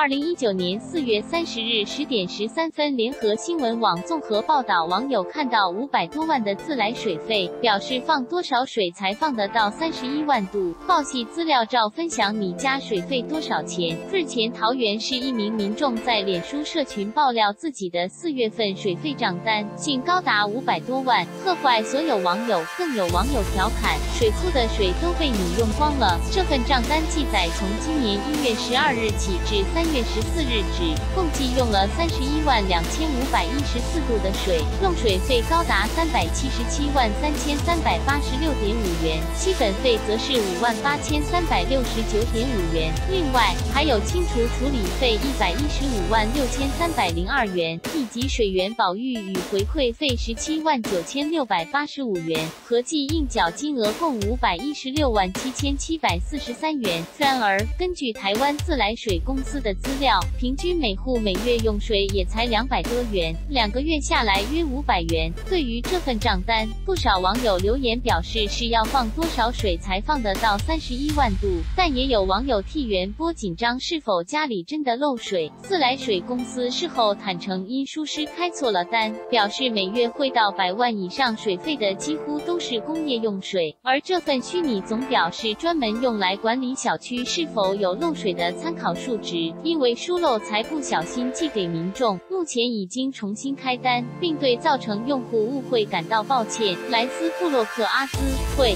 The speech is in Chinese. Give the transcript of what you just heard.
二零一九年四月三十日十点十三分，联合新闻网综合报道，网友看到五百多万的自来水费，表示放多少水才放得到三十一万度？报系资料照分享你家水费多少钱？日前，桃园市一名民众在脸书社群爆料自己的四月份水费账单，竟高达五百多万，吓坏所有网友。更有网友调侃，水库的水都被你用光了。这份账单记载，从今年一月十二日起至三。月十四日止，共计用了三十一万两千五百一十四度的水，用水费高达三百七十七万三千三百八十六点五元，吸粉费则是五万八千三百六十九点五元。另外，还有清除处理费一百一十五万六千三百零二元，以及水源保育与回馈费十七万九千六百八十五元，合计应缴金额共五百一十六万七千七百四十三元。然而，根据台湾自来水公司的资料，平均每户每月用水也才两百多元，两个月下来约五百元。对于这份账单，不少网友留言表示是要放多少水才放得到三十一万度，但也有网友替袁波紧张，是否家里真的漏水？自来水公司事后坦诚，因疏失开错了单，表示每月汇到百万以上水费的几乎都是工业用水，而这份虚拟总表是专门用来管理小区是否有漏水的参考数值。因为疏漏才不小心寄给民众，目前已经重新开单，并对造成用户误会感到抱歉。莱斯布洛克阿兹会。